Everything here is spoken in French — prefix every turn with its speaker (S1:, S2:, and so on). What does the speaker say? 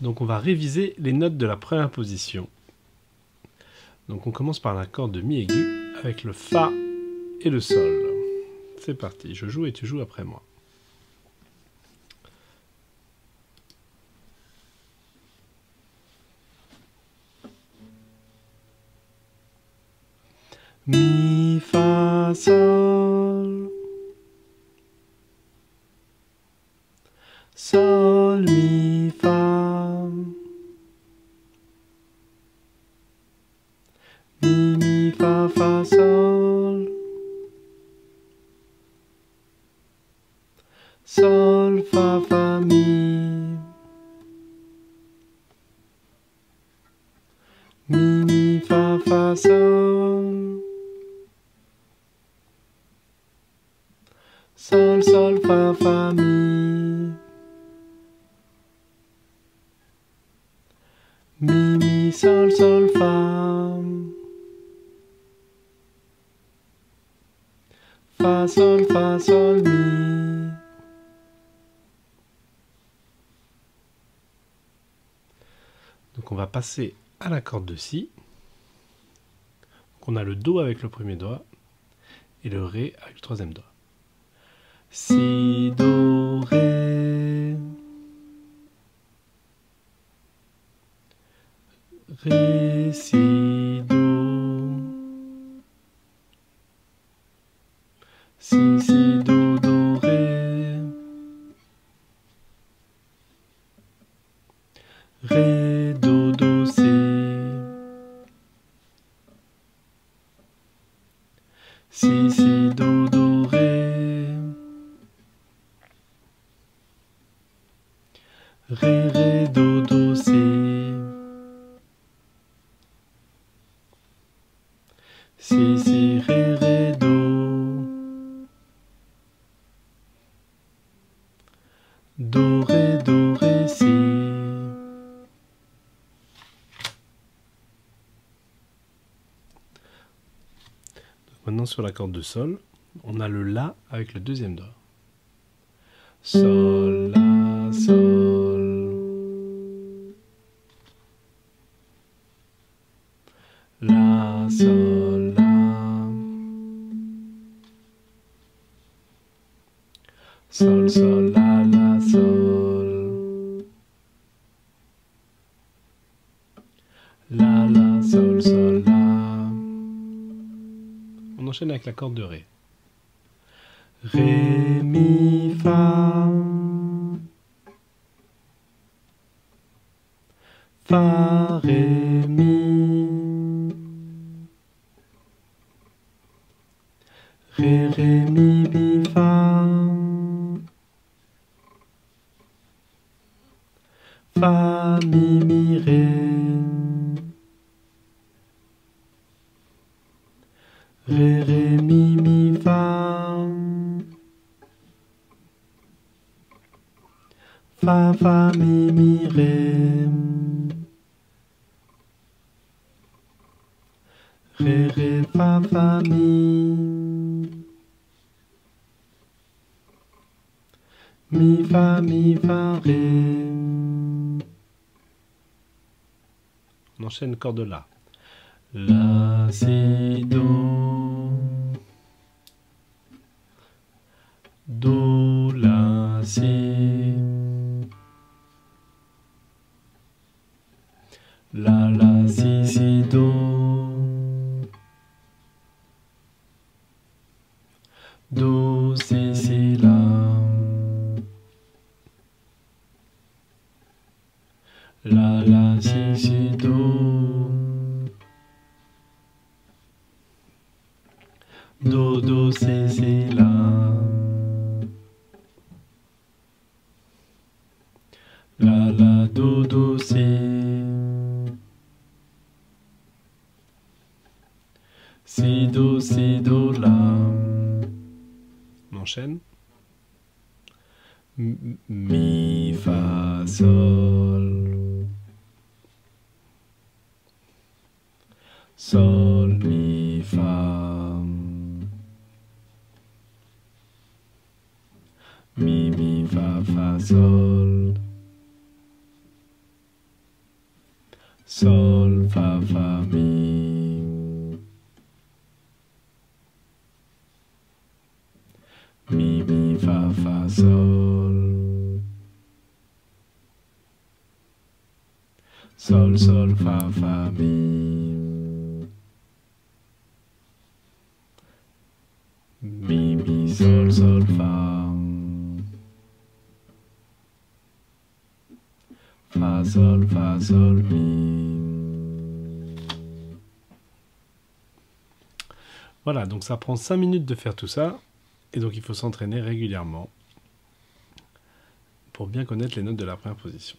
S1: Donc on va réviser les notes de la première position. Donc on commence par l'accord de Mi aigu avec le Fa et le Sol. C'est parti, je joue et tu joues après moi. Mi, Fa, Sol. Sol. Sol, Fa, Fa, Mi. Mi, Mi, Sol, Sol, Fa. Fa, Sol, Fa, Sol, Mi. Donc on va passer à la corde de Si. Donc on a le Do avec le premier doigt et le Ré avec le troisième doigt. Si, Do, Ré. Ré, Si, Do. Si, Si, Do, Si, Si, Do, Do, Ré. Ré, Ré, Do, Do, Si. Si, Si, Ré, Ré, Do. Do, Maintenant sur la corde de Sol, on a le La avec le deuxième doigt. Sol, La, Sol. La, Sol, La. Sol, Sol, La, La, Sol. La, La, Sol, Sol. Enchaîne avec la corde de Ré. Ré, Mi, Fa. Fa, Ré, Mi. Ré, Ré, Mi, Mi, Fa. Fa, Mi, Mi. Ré, Fa, Fa, Mi, Mi, Ré. Ré, Ré, Fa, Fa, Mi. Mi, Fa, Mi, Fa, Ré. On enchaîne corde La. La, Si, Do. Do, La, Si. La, La, Si, Si, Do. Do, Si, Si, La. La, La, Si, Si, Do. Do, Do, Si, Si, La. Do, Si, Do, La. On enchaîne. Mi, Fa, Sol. Sol, Mi, Fa. Mi, Mi, Fa, Fa, Sol. Sol, Fa, Fa, Mi. Fa, Sol. Sol, Sol, Fa, Fa, Mi. Mi, Sol, Sol, Fa. Fa, Sol, Fa, Sol, Mi. Voilà, donc ça prend 5 minutes de faire tout ça. Et donc il faut s'entraîner régulièrement pour bien connaître les notes de la première position.